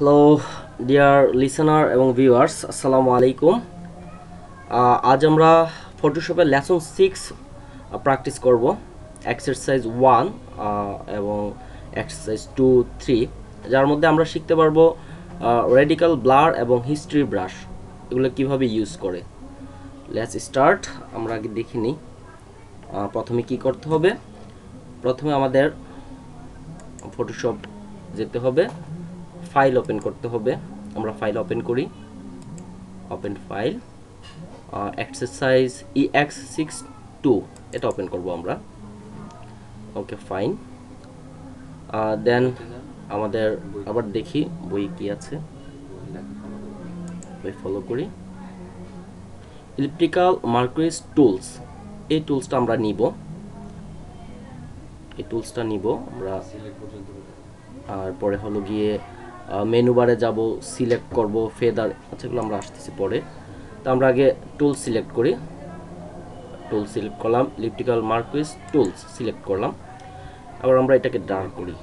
Hello dear listener এবং viewers আসসালামু আলাইকুম। আজ আমরা ফটোশপের লেসন সিক্স প্র্যাকটিস করব। এক্সারসাইজ ওয়ান এবং এক্সারসাইজ টু থ্রি যার মধ্যে আমরা শিখতে পারব রেডিক্যাল ব্লার এবং হিস্ট্রি ব্রাশ এগুলো কীভাবে ইউজ করে। লেটস স্টার্ট আমরা আগে দেখে নিই প্রথমে কি করতে হবে? প্রথমে আমাদের ফটোশপ যেতে হবে। ফাইল ওপেন করতে হবে। আমরা ফাইল ওপেন করি। Open file exercise E X six two এটা ওপেন করব আমরা। ওকে ফাইন দেন আমাদের আবার দেখি বই কি আছে। বই ফলো করি। ইলেকট্রিক্যাল মার্কুইস টুলস এই টুলসটা আমরা নিব। এই টুলসটা নিব আমরা। আর পরে হলো গিয়ে মেনু বারে যাব সিলেক্ট করব ফেদার আচ্ছা এগুলো আমরা আসতেছি পরে। তো আমরা আগে টুল সিলেক্ট করি। টুল সিলেক্ট করলাম ইলেকট্রিক্যাল মার্কুইস টুলস সিলেক্ট করলাম। আবার আমরা এটাকে ডার্ক করি।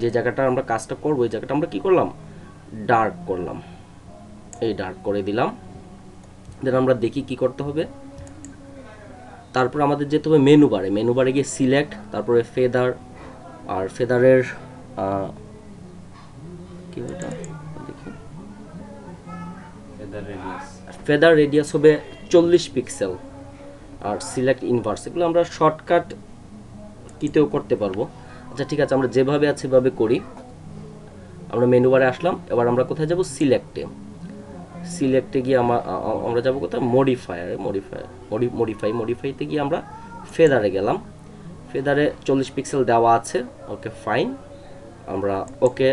যে জায়গাটা আমরা কাজটা করব এই জায়গাটা আমরা কি করলাম? ডার্ক করলাম। এই ডার্ক করে দিলাম। দেন আমরা দেখি কি করতে হবে। তারপর আমাদের যেতে হবে মেনু বারে মেনু বারে গিয়ে সিলেক্ট তারপরে ফেদার আর ফেদারের কি ওটা? দেখি ফেদার রেডিয়াস হবে চল্লিশ পিক্সেল আর সিলেক্ট ইনভার্স এগুলো আমরা শর্টকাট কিতেও করতে পারব। আচ্ছা ঠিক আছে আমরা যেভাবে আছে সেভাবে করি। আমরা মেনু বারে আসলাম এবার আমরা কোথায় যাব? সিলেক্টে সিলেক্টে গিয়ে আমরা আমরা যাব কোথায়? মডিফায়ারে মডিফায়ার মডিফাই মডিফাইতে গিয়ে আমরা ফেদারে গেলাম। ফেদারে চল্লিশ পিক্সেল দেওয়া আছে ওকে ফাইন আমরা ওকে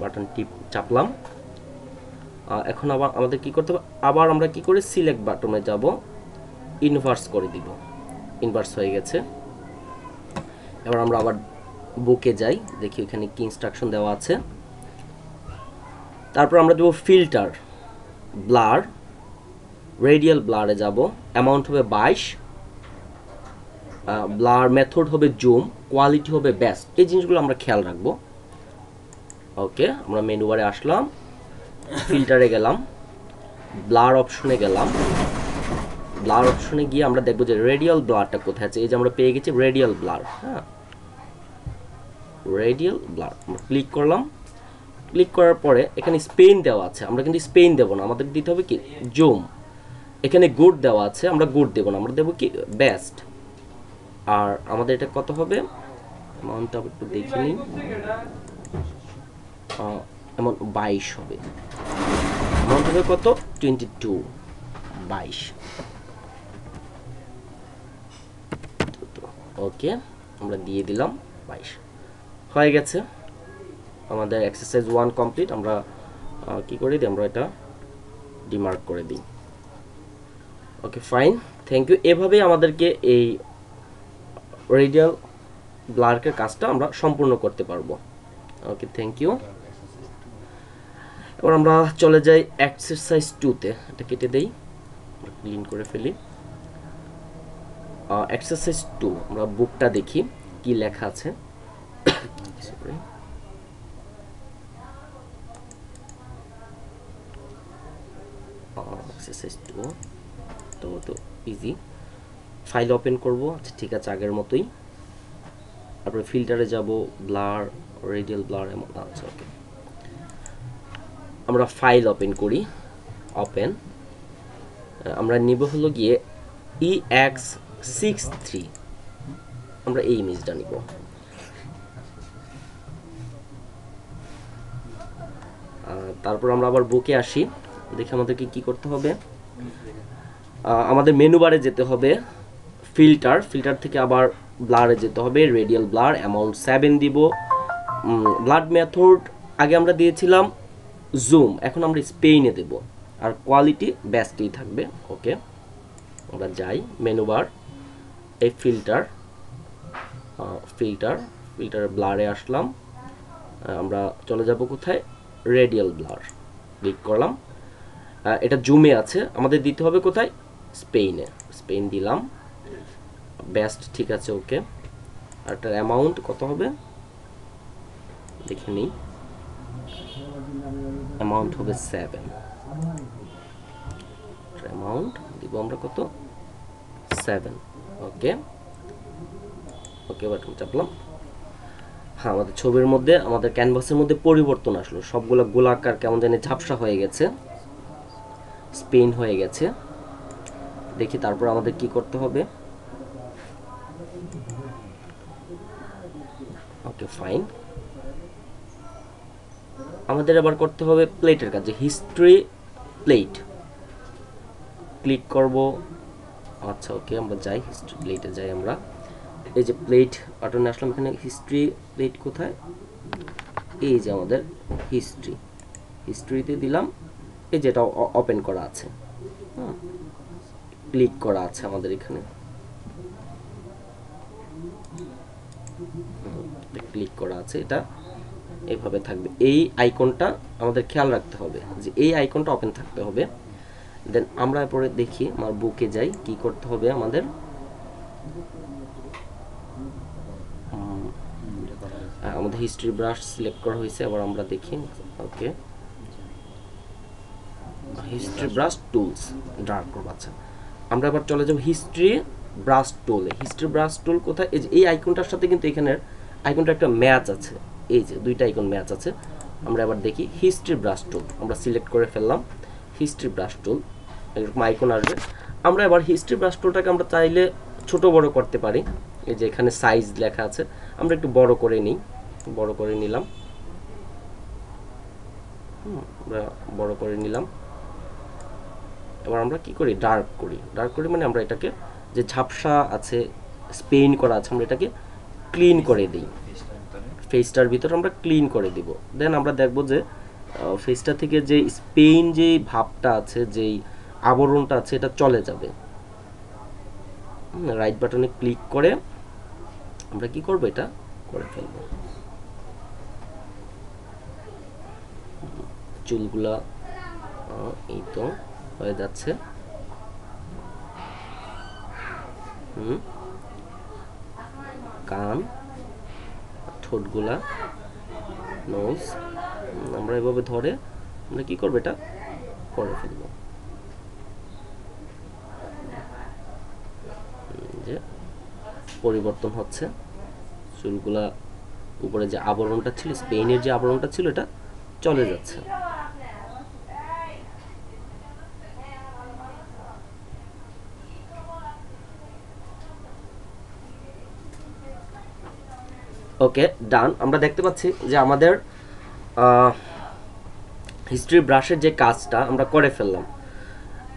বাটন টিপ চাপলাম। এখন আবার আমাদের কি করতে হবে? আবার আমরা কি করে সিলেক্ট বাটনে যাব? ইনভার্স করে দিব। ইনভার্স হয়ে গেছে। এবার আমরা আবার বুকে যাই। দেখি ওখানে কি ইনস্ট্রাকশন দেওয়া আছে। তারপর আমরা দেবো ফিল্টার ব্লার রেডিয়াল ব্লারে যাব। অ্যামাউন্ট হবে বাইশ। ব্লার মেথড হবে জুম কোয়ালিটি হবে বেস্ট এই জিনিসগুলো আমরা খেয়াল রাখব। ওকে আমরা মেনু বারে আসলাম ফিল্টারে গেলাম ব্লার অপশনে গেলাম। ব্লার অপশনে গিয়ে আমরা দেখব যে রেডিয়াল ব্লারটা কোথায় আছে। এই যে আমরা পেয়ে গেছি রেডিয়াল ব্লার হ্যাঁ? রেডিয়াল ব্লার আমরা ক্লিক করলাম। ক্লিক করার পরে এখানে স্পেন দেওয়া আছে। আমরা কিন্তু স্পেন দেবো না। আমাদের দিতে হবে কি? জুম এখানে গুড দেওয়া আছে, আমরা গুড দেবো না। আমরা দেবো কি? বেস্ট আর আমাদের এটা কত হবে? মাউন্ট অ্যামাউন্টটা একটু দেখে নিই। এমন বাইশ হবে। অ্যামাউন্ট হবে কত? টোয়েন্টি টু বাইশ। ওকে আমরা দিয়ে দিলাম বাইশ। হয়ে গেছে। আমাদের এক্সারসাইজ ওয়ান কমপ্লিট আমরা কি করে দিই? আমরা এটা ডিমার্ক করে দিই। ওকে ফাইন থ্যাংক ইউ এভাবেই আমাদেরকে এই রেডিয়াল ব্লার্কের কাজটা আমরা সম্পূর্ণ করতে পারব। ওকে থ্যাংক ইউ এবার আমরা চলে যাই এক্সারসাইজ টুতে এটা কেটে দেই ক্লিন করে ফেলি। এক্সারসাইজ টু আমরা বুকটা দেখি, কি লেখা আছে. এক্সারসাইজ টু তো তো ইজি ফাইল ওপেন করব আচ্ছা ঠিক আছে, আগের মতোই। তারপরে ফিল্টারে যাব ব্লার রেডিয়াল ব্লার এমন আচ্ছা ওকে আমরা ফাইল ওপেন করি ওপেন আমরা নিব হলো গিয়ে ই এক্স সিক্স থ্রি আমরা এই ইমেজটা নিব। তারপর আমরা আবার বুকে আসি, দেখি আমাদেরকে কি করতে হবে। আমাদের মেনু বারে যেতে হবে ফিল্টার ফিল্টার থেকে আবার ব্লারে যেতে হবে রেডিয়াল ব্লার অ্যামাউন্ট সেভেন দিব। ব্লাড মেথড আগে আমরা দিয়েছিলাম জুম এখন আমরা স্পেইনে দেব। আর কোয়ালিটি বেস্টই থাকবে ওকে আমরা যাই মেনু বার এই ফিল্টার ফিল্টার ফিল্টার ব্লারে আসলাম। আমরা চলে যাব কোথায়? রেডিয়াল ব্লার ক্লিক করলাম। এটা জুমে আছে, আমাদের দিতে হবে কোথায়? স্পেইনে স্পেন দিলাম। বেস্ট ঠিক আছে ওকে আর এটার অ্যামাউন্ট কত হবে? দেখে নিই। অ্যামাউন্ট হবে সেভেন অ্যামাউন্ট দিব আমরা কত? সেভেন ওকে ওকে বাটন চাপলাম। হ্যাঁ আমাদের ছবির মধ্যে, আমাদের ক্যানভাসের মধ্যে পরিবর্তন আসলো। সবগুলো গোলাকার কেমন জানি ঝাপসা হয়ে গেছে। স্পেন হয়ে গেছে। দেখি তারপর আমাদের কি করতে হবে? ওকে ফাইন আমাদের আবার করতে হবে প্লেটের কাজ হিস্ট্রি প্লেট ক্লিক করব। আচ্ছা ওকে আমরা যাই হিস্ট্রি প্লেটে যাই আমরা। এই যে প্লেট বাটনে আসলাম এখানে হিস্ট্রি প্লেট কোথায়? এই যে আমাদের হিস্ট্রি হিস্ট্রিতে দিলাম, এই যেটা ওপেন করা আছে। ক্লিক করা আছে আমাদের এখানে। ক্লিক করা আছে এটা। এইভাবে থাকবে। এই আইকনটা আমাদের খেয়াল রাখতে হবে যে এই আইকনটা ওপেন থাকতে হবে। দেন আমরা পরে দেখি আমার বুকে যাই, কি করতে হবে আমাদের? আমাদের হিস্ট্রি ব্রাশ সিলেক্ট করা হয়েছে আবার আমরা দেখি। Okay history brush tools dark করব আচ্ছা। আমরা এবার চলে যাব হিস্ট্রি ব্রাশ টুলে হিস্ট্রি ব্রাশ টুল কোথায়? এই আইকনটার সাথে কিন্তু এখানের আইকনটা একটা ম্যাচ আছে। এই যে দুইটা আইকন ম্যাচ আছে, আমরা এবার দেখি হিস্ট্রি ব্রাশ টুল আমরা সিলেক্ট করে ফেললাম হিস্ট্রি ব্রাশ টুল এরকম আইকন আসবে। আমরা এবার হিস্ট্রি ব্রাশ টুলটাকে আমরা চাইলে ছোট বড় করতে পারি, এই যে এখানে সাইজ লেখা আছে, আমরা একটু বড় করে নিই, বড় করে নিলাম। আমরা বড় করে নিলাম। এবার আমরা কি করি? ডার্ক করি। ডার্ক করি মানে আমরা এটাকে যে ঝাপসা আছে স্পেন করা আছে, আমরা এটাকে ক্লিন করে দিই। ফেসটার ভিতরে আমরা ক্লিন করে দিব। দেন আমরা দেখব যে ফেসটা থেকে যে স্পেন যে ভাবটা আছে, যেই আবরণটা আছে, এটা চলে যাবে। রাইট বাটনে ক্লিক করে আমরা কি করব এটা? করে ফেলব। চুলগুলা এই তো হয়ে যাচ্ছে। হুম, কান। ঠোঁটগুলা নোজ আমরা এভাবে ধরে, আমরা কি করব এটা? করে ফেলব। যে পরিবর্তন হচ্ছে। চুলগুলা উপরে যে আবরণটা ছিল স্পেনের যে আবরণটা ছিল, এটা চলে যাচ্ছে। ওকে, ডান। আমরা দেখতে পাচ্ছি যে আমাদের হিস্ট্রি ব্রাশের যে কাজটা আমরা করে ফেললাম।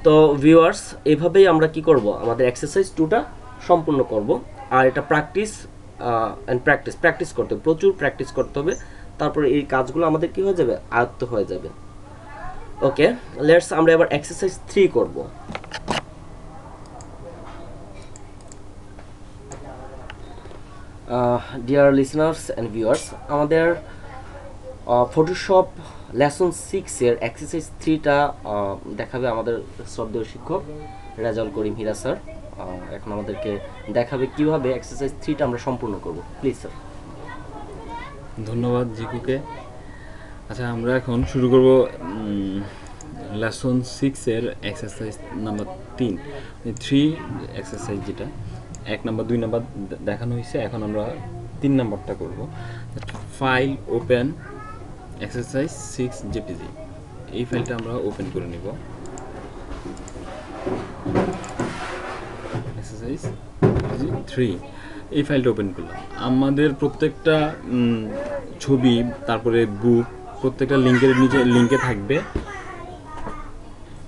তো ভিউয়ার্স এইভাবেই আমরা কি করব? আমাদের এক্সারসাইজ টুটা সম্পূর্ণ করব। আর এটা প্র্যাকটিস অ্যান্ড প্র্যাকটিস প্র্যাকটিস করতে হবে। প্রচুর প্র্যাকটিস করতে হবে। তারপরে এই কাজগুলো আমাদের কি হয়ে যাবে? আয়ত্ত হয়ে যাবে। ওকে লেটস আমরা এবার এক্সারসাইজ থ্রি করব। ডিয়ার লিসনার্স অ্যান্ড ভিউয়ার্স আমাদের ফটোশপ লেসন সিক্সের এক্সারসাইজ থ্রিটা দেখাবে আমাদের শ্রদ্ধেয় শিক্ষক রেজাউল করিম হীরা স্যার। এখন আমাদেরকে দেখাবে কীভাবে এক্সারসাইজ থ্রিটা আমরা সম্পূর্ণ করব। প্লিজ স্যার ধন্যবাদ জিকুকে। আচ্ছা আমরা এখন শুরু করব লেসন সিক্সের এক্সারসাইজ নাম্বার তিন। থ্রি এক্সারসাইজ যেটা এক নাম্বার, দুই নাম্বার দেখানো হয়েছে। এখন আমরা তিন নাম্বারটা করব। File open exercise six JPG এই ফাইলটা আমরা ওপেন করে নিব। এক্সারসাইজ থ্রি এই ফাইলটা ওপেন করলাম। আমাদের প্রত্যেকটা ছবি, তারপরে বুক প্রত্যেকটা লিঙ্কের নিচে, লিঙ্কে থাকবে।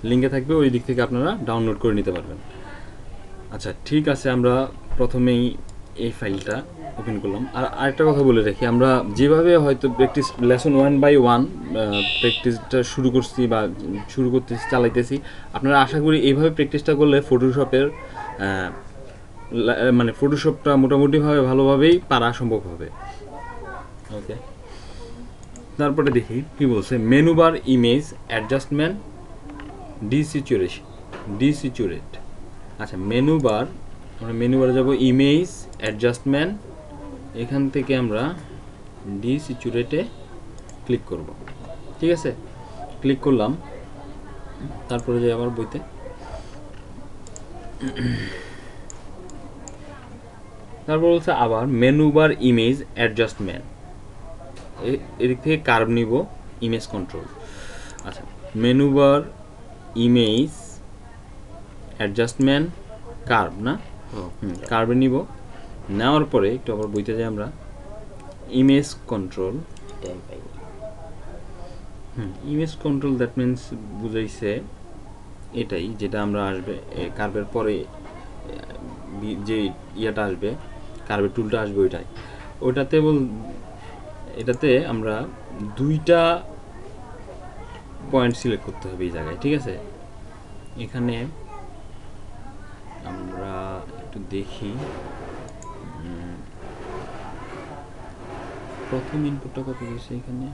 লিঙ্কে থাকবে, ওই দিক থেকে আপনারা ডাউনলোড করে নিতে পারবেন। আচ্ছা ঠিক আছে, আমরা প্রথমেই এই ফাইলটা ওপেন করলাম। আর আরেকটা কথা বলে রাখি, আমরা যেভাবে হয়তো practice lesson one by one প্র্যাকটিসটা শুরু করছি বা শুরু করতেছি, চালাইতেছি, আপনারা আশা করি এইভাবে প্র্যাকটিসটা করলে ফটোশপের মানে ফটোশপটা মোটামুটিভাবে ভালোভাবেই পারা সম্ভব হবে। ওকে তারপরে দেখি, কি বলছে? Menu bar image adjustment desaturation desaturate আচ্ছা মেনু বার আমরা মেনু বারে যাব ইমেজ অ্যাডজাস্টমেন্ট এখান থেকে আমরা ডিসিচুরেটে ক্লিক করব। ঠিক আছে? ক্লিক করলাম, তারপরে যাই আবার বইতে। তারপর বলছে আবার মেনু বার ইমেজ অ্যাডজাস্টমেন্ট এদিক থেকে কার্ভ নিব ইমেজ কন্ট্রোল আচ্ছা menu bar image adjustment curve না? হুম কার্ভে নিব। নেওয়ার পরে একটু আবার বইতে যাই আমরা। Image control hmm image control that means বুঝাইছে এটাই যেটা আমরা আসবে কার্ভের পরে যে ইয়েটা আসবে কার্ভের টুলটা আসবে ওইটাই। ওইটাতে বল এটাতে আমরা দুইটা পয়েন্ট সিলেক্ট করতে হবে এই জায়গায় ঠিক আছে? এখানে একটু দেখি। প্রথম ইনপুটটা কত দিয়েছে এখানে?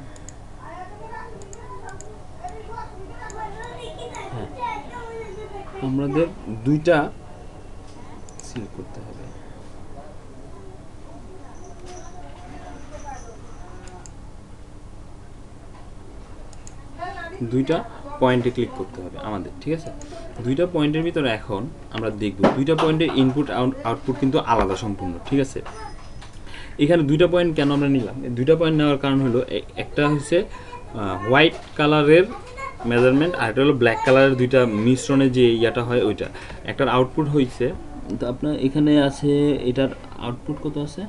হ্যাঁ আমাদের দুইটা সিলেক্ট করতে হবে। দুইটা পয়েন্টে ক্লিক করতে হবে আমাদের, ঠিক আছে? দুইটা পয়েন্টের ভিতরে এখন আমরা দেখব দুইটা পয়েন্টের ইনপুট আউটপুট কিন্তু আলাদা সম্পূর্ণ ঠিক আছে? এখানে দুইটা পয়েন্ট কেন আমরা নিলাম? দুইটা পয়েন্ট নেওয়ার কারণ হলো একটা হচ্ছে হোয়াইট কালারের মেজারমেন্ট আর একটা হলো ব্ল্যাক কালারের দুইটা মিশ্রণে যে ইয়াটা হয় ওইটা। একটার আউটপুট হয়েছে তো আপনার এখানে আছে এটার আউটপুট কত আছে?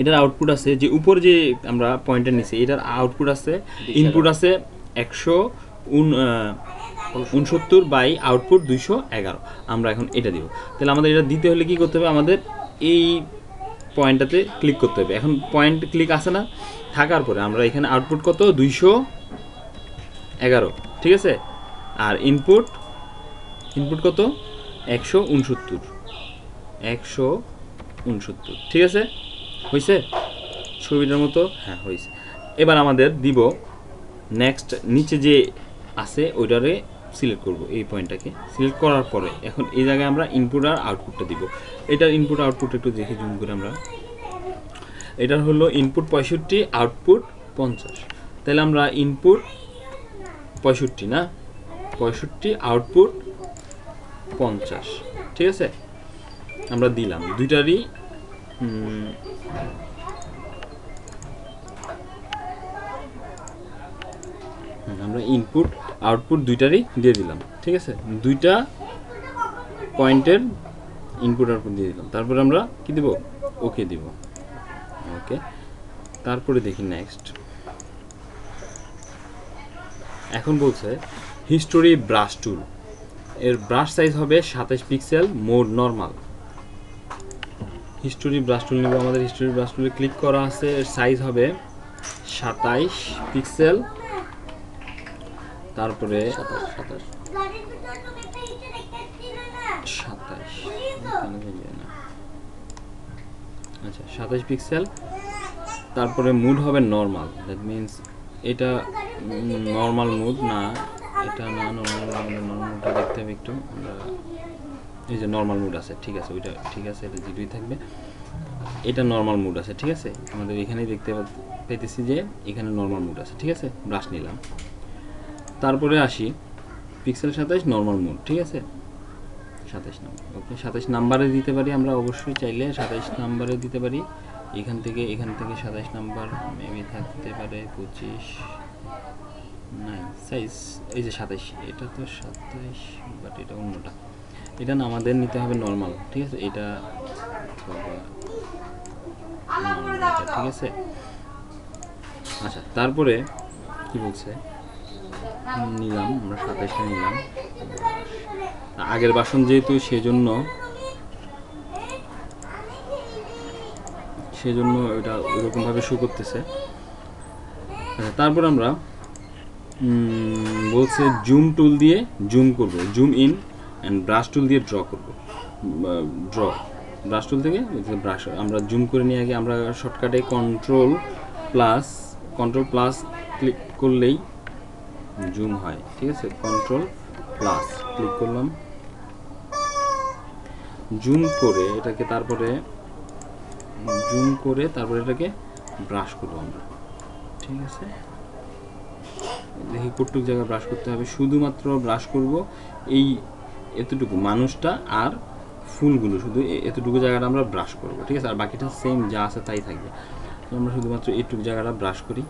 এটার আউটপুট আছে যে উপর যে আমরা পয়েন্টটা নিছি এটার আউটপুট আছে ইনপুট আছে একশো উন উনসত্তর বাই আউটপুট দুইশো এগারো। আমরা এখন এটা দিব। তাহলে আমাদের এটা দিতে হলে কি করতে হবে? আমাদের এই পয়েন্টটাতে ক্লিক করতে হবে। এখন পয়েন্ট ক্লিক আসে না? থাকার পরে আমরা এখানে আউটপুট কত? দুইশো এগারো। ঠিক আছে? আর ইনপুট ইনপুট কত? একশো উনসত্তর। একশো উনসত্তর। ঠিক আছে? হয়েছে ছবিটার মতো? হ্যাঁ হয়েছে এবার আমাদের দিব নেক্সট নিচে যে আছে, ওইটারে সিলেক্ট করব এই পয়েন্টটাকে সিলেক্ট করার পরে এখন এই জায়গায় আমরা ইনপুট আর আউটপুটটা দিব। এটার ইনপুট আউটপুট একটু দেখে জুম করে আমরা। এটার হলো ইনপুট পঁয়ষট্টি আউটপুট পঞ্চাশ। তাহলে আমরা ইনপুট পঁয়ষট্টি না? পঁয়ষট্টি আউটপুট পঞ্চাশ। ঠিক আছে? আমরা দিলাম। দুইটারই আমরা ইনপুট আউটপুট দুইটারই দিয়ে দিলাম, ঠিক আছে? দুইটা পয়েন্টের ইনপুট আউটপুট দিয়ে দিলাম। তারপরে আমরা কি দিব? ওকে দিব। ওকে তারপরে দেখি নেক্সট এখন বলছে হিস্টোরি ব্রাশ টুল এর ব্রাশ সাইজ হবে সাতাশ pixel mode normal history brush tool নেব। আমাদের হিস্টোরি ব্রাশ টুলে ক্লিক করা আছে। এর সাইজ হবে সাতাইশ পিক্সেল তারপরে সাতাশ। সাতাশ আচ্ছা সাতাইশ পিক্সেল তারপরে মুড হবে নর্মাল দ্যাট মিন্স এটা নর্মাল মুড না, এটা না নর্মাল নর্মালটা দেখতে হবে একটু। এই যে নর্মাল মুড আছে, ঠিক আছে, ওইটা ঠিক আছে, এটা জিরোই থাকবে। এটা নর্মাল মুড আছে, ঠিক আছে? আমাদের এখানেই দেখতে পেতেছি যে এখানে নর্মাল মুড আছে, ঠিক আছে? ব্রাশ নিলাম। তারপরে আসি। পিক্সেল সাতাইশ নর্মাল মোড ঠিক আছে? সাতাইশ নাম্বার ওকে সাতাইশ নাম্বারে দিতে পারি আমরা অবশ্যই চাইলে, সাতাইশ নাম্বারে দিতে পারি। এখান থেকে এখান থেকে সাতাইশ নাম্বার মেবি থাকতে পারে পঁচিশ নাই সাইজ এই যে সাতাইশ, এটা তো সাতাইশ বাট এটা অন্যটা। এটা না, আমাদের নিতে হবে নর্মাল ঠিক আছে? এটা ঠিক আছে? আচ্ছা তারপরে কি বলছে? নিলাম, আমরা সাতাইশটা নিলাম। আগের বাসন যেহেতু, সেজন্য সেজন্য এটা ওইরকমভাবে শু করতেছে। আচ্ছা তারপর আমরা বলছে জুম টুল দিয়ে জুম করব। Zoom in and brush tool দিয়ে ড্র করব। ড্র ব্রাশ টুল থেকে ব্রাশ আমরা জুম করে নিয়ে আগে আমরা শর্টকাটে control plus control plus click করলেই জুম হয়, ঠিক আছে? কন্ট্রোল প্লাস ক্লিক করলাম। জুম করে এটাকে তারপরে জুম করে তারপরে এটাকে ব্রাশ করব আমরা, ঠিক আছে? দেখি কতটুকু জায়গায় ব্রাশ করতে হবে। শুধুমাত্র ব্রাশ করব এই এতটুকু মানুষটা আর ফুলগুলো, শুধু এতটুকু জায়গাটা আমরা ব্রাশ করব, ঠিক আছে? আর বাকিটা সেম যা আছে তাই থাকবে। আমরা শুধুমাত্র এইটুকু জায়গাটা ব্রাশ করি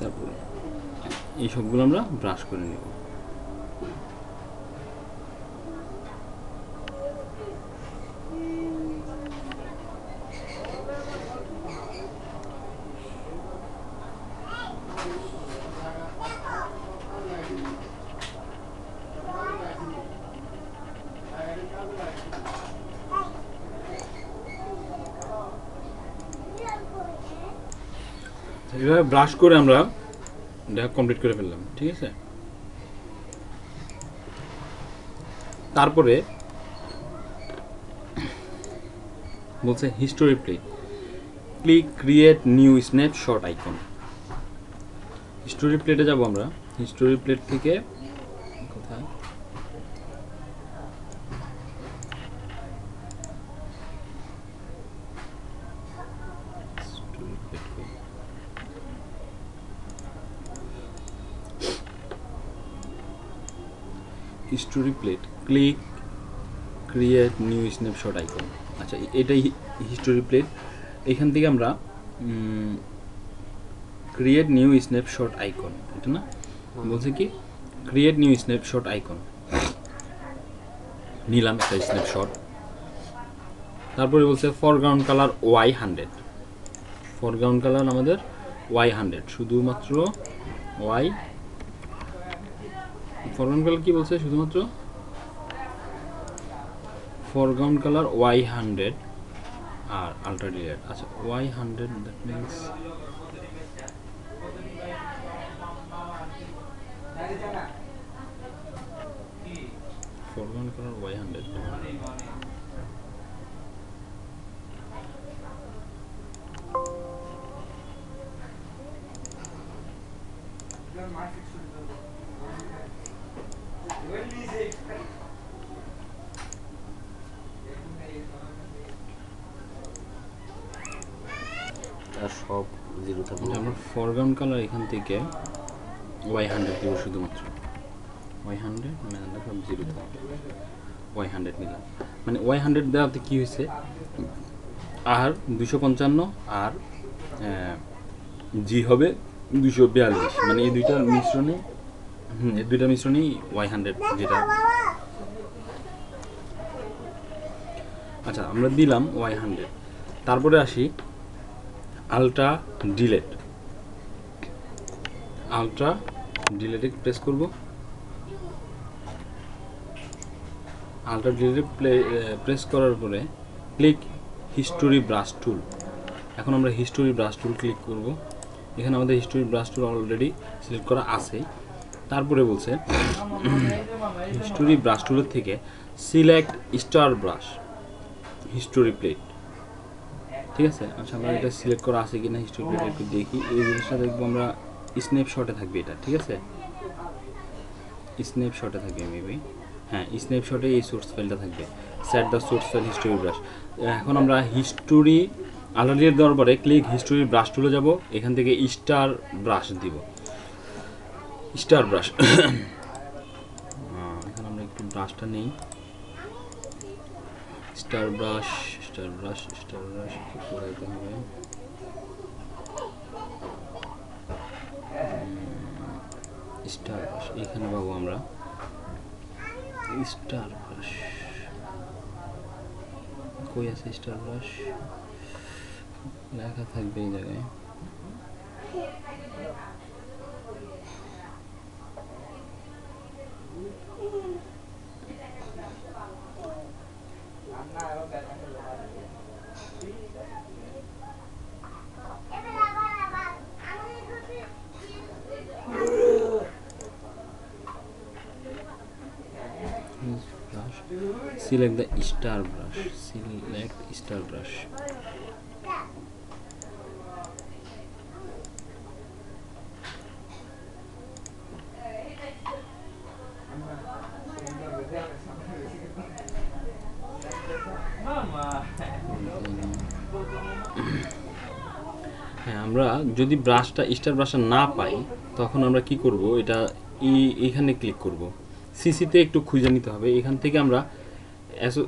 তারপরে এই সবগুলো আমরা ব্রাশ করে নেব। এভাবে ব্রাশ করে আমরা এটা কমপ্লিট করে ফেললাম, ঠিক আছে? তারপরে বলছে history play click create new snapshot icon history প্লেটে যাব আমরা। হিস্টোরি প্লেট থেকে কোথায় History plate কই? History plate click create new snapshot icon আচ্ছা এটাই হিস্টোরি প্লেট এখান থেকে আমরা ক্রিয়েট নিউ স্ন্যাপশট আইকন এটা না? বলছে কি? ক্রিয়েট নিউ স্ন্যাপশট আইকন নিলাম একটা স্ন্যাপশট তারপরে বলছে foreground colour Y hundred foreground colour আমাদের ওয়াই হান্ড্রেড শুধুমাত্র ওয়াই ফরগ্রাউন্ড কালার কি বলছে শুধুমাত্র? ফরগ্রাউন্ড কালার ওয়াই হান্ড্রেড আর আলট্রা ডিলেট আচ্ছা Y hundred that means foreground colour Y hundred আর সব জিরো থাকবে। আমরা ফরগ্রাউন্ড কালার এখান থেকে ওয়াই হান্ড্রেড দিব শুধুমাত্র। ওয়াই হান্ড্রেড আমরা সব জিরো থাকবে। ওয়াই হান্ড্রেড নিলাম। মানে ওয়াই হান্ড্রেড দেওয়াতে কী হয়েছে? আর দুশো পঞ্চান্ন, আর জি হবে দুশো বিয়াল্লিশ। মানে এই দুইটার মিশ্রণে, হুম, এই দুইটার মিশ্রণেই ওয়াই হান্ড্রেড যেটা। আচ্ছা আমরা দিলাম ওয়াই হান্ড্রেড তারপরে আসি আলট্রা ডিলেট আলট্রা ডিলেটে প্রেস করব। আলট্রা ডিলেটে প্রেস করার পরে ক্লিক হিস্টোরি ব্রাশ টুল এখন আমরা হিস্টোরি ব্রাশ টুল ক্লিক করব। এখানে আমাদের history brush tool already select করা আছে তারপরে বলছে হিস্টোরি ব্রাশ টুলের থেকে select star brush history plate ঠিক আছে? আচ্ছা আমরা এটা সিলেক্ট করা আছে কিনা হিস্টোরি প্লেট একটু দেখি। এই জিনিসটা দেখব আমরা স্ন্যাপশটে থাকবে এটা, ঠিক আছে? স্ন্যাপশটে থাকবে মেবি হ্যাঁ স্ন্যাপশটে এই সোর্স ফাইলটা থাকবে। Set the source file history brush এখন আমরা হিস্টোরি আলাদির দেওয়ার পরে ক্লিক হিস্টোরি ব্রাশ টুলে যাব। এখান থেকে স্টার ব্রাশ দিব। স্টার ব্রাশ এখানে আমরা একটু ব্রাশটা নেই। Star brush star brush star brush করাইতে হবে স্টার ব্রাশ এখানে পাবো আমরা স্টার ব্রাশ কই আছে স্টার ব্রাশ লেখা থাকবে এই জায়গায় Thank you. select the star brush select star brush যদি ব্রাশটা স্টার ব্রাশটা না পাই, তখন আমরা কি করব? এটা এই এখানে ক্লিক করব। সিসিতে একটু খুঁজে নিতে হবে। এখান থেকে আমরা অ্যাসো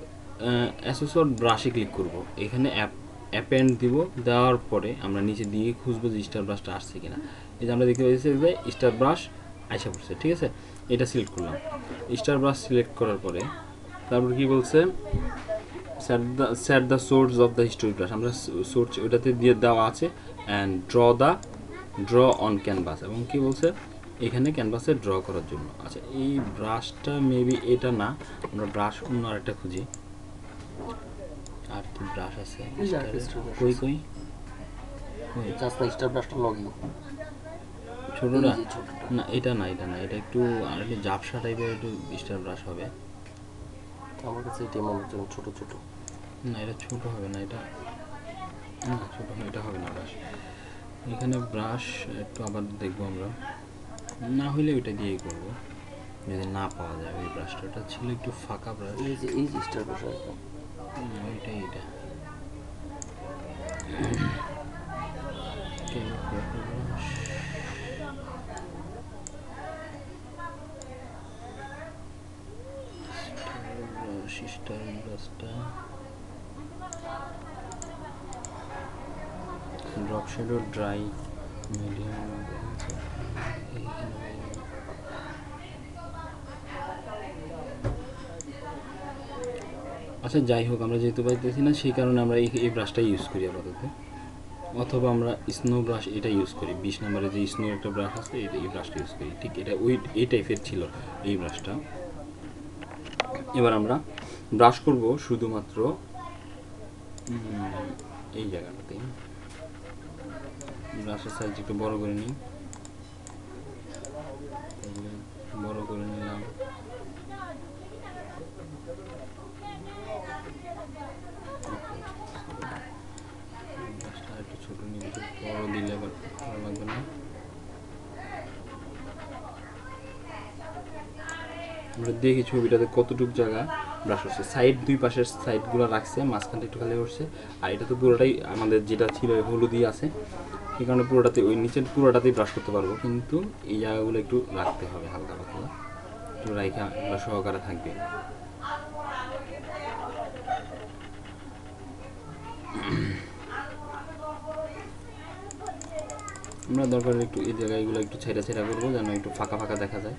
অ্যাসোসর ব্রাশে ক্লিক করব। এখানে অ্যাপ অ্যাপেন্ড দিব। দেওয়ার পরে আমরা নিচে দিয়ে খুঁজবো যে স্টার ব্রাশটা আসছে কিনা। এই যে আমরা দেখতে পাচ্ছি যে স্টার ব্রাশ আইসা পড়ছে, ঠিক আছে? এটা সিলেক্ট করলাম। স্টার ব্রাশ সিলেক্ট করার পরে তারপর কি বলছে? Set the set the source of the history brush আমরা সোর্স ওটাতে দিয়ে দেওয়া আছে। And draw the draw on canvas এবং কি বলছে? এখানে ক্যানভাসে ড্র করার জন্য। আচ্ছা এই ব্রাশটা মেবি এটা না আমরা ব্রাশ অন্য আরেকটা খুঁজি। আর কি ব্রাশ আছে? কই কই? ছোটটা। না এটা না এটা না এটা একটু আর একটু জাপসা টাইপের একটু স্টার ব্রাশ হবে। আমার কাছে এটাই মনে হচ্ছে ছোট ছোট। না এটা ছোট হবে না এটা ছোট এটা হবে না ব্রাশ এখানে ব্রাশ একটু আবার দেখব আমরা। না হইলে ওইটা দিয়েই করব। যদি না পাওয়া যায় ওই ব্রাশটা ওটা ছিল একটু ফাঁকা ব্রাশ এই যে এই যে স্টার ব্রাশ ওইটাই এটা। স্টার ব্রাশটা ড্রপ শ্যাডো ড্রাই মিডিয়াম আচ্ছা যাই হোক, আমরা যেহেতু পাইতেছি না, সেই কারণে আমরা এই ব্রাশটাই ইউজ করি আপাতত। অথবা আমরা স্নো ব্রাশ এটা ইউজ করি। বিশ নম্বরে যে স্নো একটা ব্রাশ আছে, এটা এই ব্রাশটা ইউজ করি। ঠিক এটা ওই এই টাইপের ছিল এই ব্রাশটা এবার আমরা ব্রাশ করব শুধুমাত্র এই জায়গাটাতে ব্রাশের সাইজ একটু বড় করে নিই তাহলে বড় করে নিলাম ব্রাশটা একটু ছোট নিয়ে একটু বড় দিলে আবার ভালো লাগবে না দেখি ছবিটাতে কতটুকু জায়গা ব্রাশ হচ্ছে সাইড দুই পাশের সাইডগুলো রাখছে, মাঝখানটা একটু খালি উঠছে আর এটা তো পুরোটাই আমাদের যেটা ছিল হলুদই আছে। এই কারণে পুরোটাতে, ওই নিচের পুরোটাতেই ব্রাশ করতে পারব। কিন্তু এই জায়গাগুলো একটু রাখতে হবে হালকা পাতলা। একটু রাইখা সহকারে থাকবে। আমরা দরকার একটু এই জায়গাগুলো একটু ছেড়া ছেড়া করব, যেন একটু ফাঁকা ফাঁকা দেখা যায়।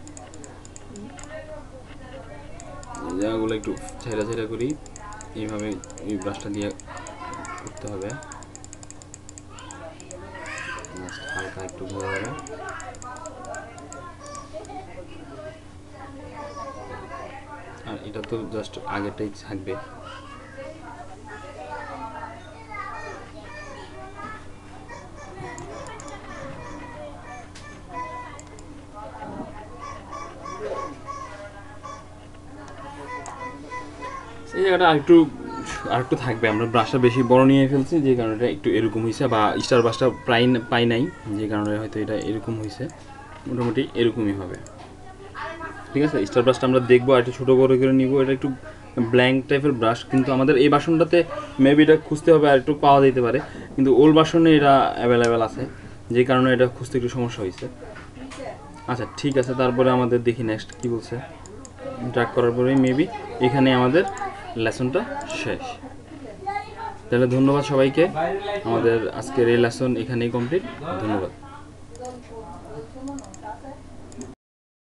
জায়গাগুলো একটু ছেড়া ছেড়া করি। এইভাবে এই ব্রাশটা দিয়ে করতে হবে। হালকা একটু ঘোরা হবে আর এটা তো জাস্ট আগেরটাই থাকবে। এই জায়গাটা আরেকটু আরেকটু থাকবে। আমরা ব্রাশটা বেশি বড় নিয়ে ফেলছি, যে কারণে এটা একটু এরকম হয়েছে বা স্টার ব্রাশটা প্রায় পাই নাই, যে কারণে হয়তো এটা এরকম হয়েছে মোটামুটি এরকমই হবে। ঠিক আছে? স্টার ব্রাশটা আমরা দেখব, আর একটু ছোটো বড় করে নিব। এটা একটু ব্ল্যাঙ্ক টাইপের ব্রাশ কিন্তু আমাদের এই বাসনটাতে মেবি এটা খুঁজতে হবে, আর একটু পাওয়া যেতে পারে। কিন্তু ওল বাসনে এটা অ্যাভেলেবেল আছে, যে কারণে এটা খুঁজতে একটু সমস্যা হয়েছে আচ্ছা ঠিক আছে, তারপরে আমাদের দেখি নেক্সট কি বলছে। ট্র্যাক করার পরেই মেবি এখানে আমাদের লেসনটা শেষ। তাহলে ধন্যবাদ সবাইকে। আমাদের আজকের এই লেসন এখানেই কমপ্লিট ধন্যবাদ।